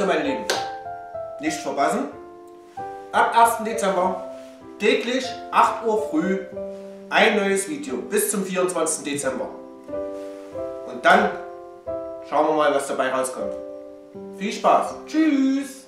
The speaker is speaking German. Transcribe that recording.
Also meine Lieben, nicht verpassen. Ab 1. Dezember täglich 8 Uhr früh ein neues Video bis zum 24. Dezember. Und dann schauen wir mal, was dabei rauskommt. Viel Spaß. Tschüss.